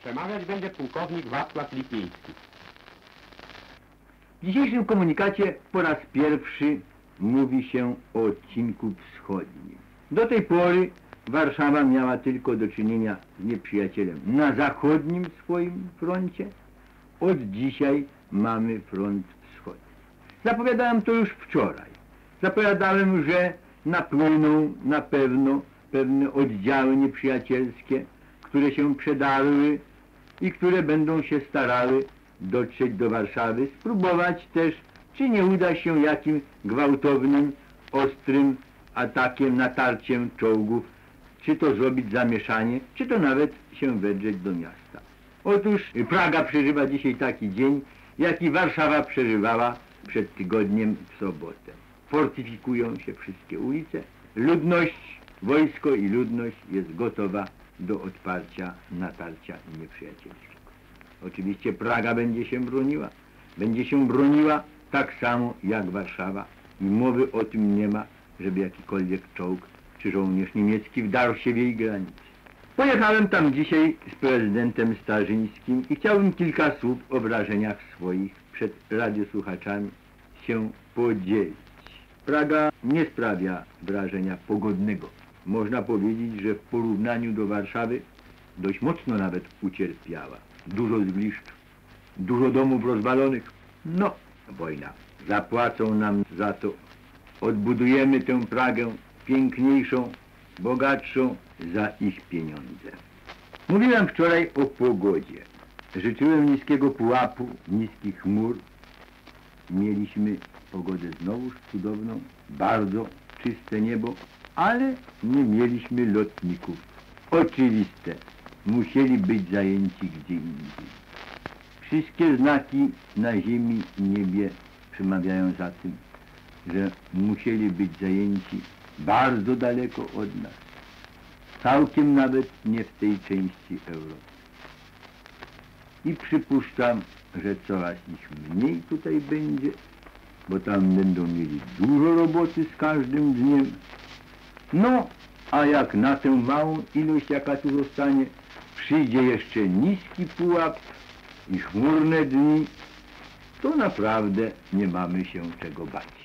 Przemawiać będzie pułkownik Wacław Lipiński. W dzisiejszym komunikacie po raz pierwszy mówi się o odcinku wschodnim. Do tej pory Warszawa miała tylko do czynienia z nieprzyjacielem na zachodnim swoim froncie. Od dzisiaj mamy front wschodni. Zapowiadałem to już wczoraj. Zapowiadałem, że napłyną na pewno pewne oddziały nieprzyjacielskie, które się przedarły i które będą się starały dotrzeć do Warszawy, spróbować też, czy nie uda się jakim gwałtownym, ostrym atakiem, natarciem czołgów, czy to zrobić zamieszanie, czy to nawet się wedrzeć do miasta. Otóż Praga przeżywa dzisiaj taki dzień, jaki Warszawa przeżywała przed tygodniem w sobotę. Fortyfikują się wszystkie ulice, ludność, wojsko i ludność jest gotowa do odparcia natarcia nieprzyjacielskiego. Oczywiście Praga będzie się broniła. Będzie się broniła tak samo jak Warszawa i mowy o tym nie ma, żeby jakikolwiek czołg czy żołnierz niemiecki wdarł się w jej granice. Pojechałem tam dzisiaj z prezydentem Starzyńskim i chciałbym kilka słów o wrażeniach swoich przed radiosłuchaczami się podzielić. Praga nie sprawia wrażenia pogodnego. Można powiedzieć, że w porównaniu do Warszawy dość mocno nawet ucierpiała. Dużo zgliszcz, dużo domów rozwalonych. No, wojna. Zapłacą nam za to. Odbudujemy tę Pragę piękniejszą, bogatszą za ich pieniądze. Mówiłem wczoraj o pogodzie. Życzyłem niskiego pułapu, niskich chmur. Mieliśmy pogodę znowuż cudowną, bardzo czyste niebo, ale nie mieliśmy lotników. Oczywiste, musieli być zajęci gdzie indziej. Wszystkie znaki na ziemi i niebie przemawiają za tym, że musieli być zajęci bardzo daleko od nas. Całkiem nawet nie w tej części Europy. I przypuszczam, że coraz ich mniej tutaj będzie, bo tam będą mieli dużo roboty z każdym dniem. No, a jak na tę małą ilość, jaka tu zostanie, przyjdzie jeszcze niski pułap i chmurne dni, to naprawdę nie mamy się czego bać.